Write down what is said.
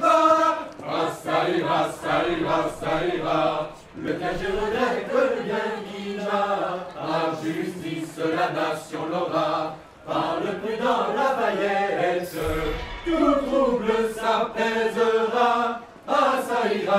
tard. Ah, ça ira, ça ira, ça ira. Le cage regrette le bien. À justice, la nation l'aura. Par le prudent Lafayette, tout trouble s'apaisera. Ah, ça ira,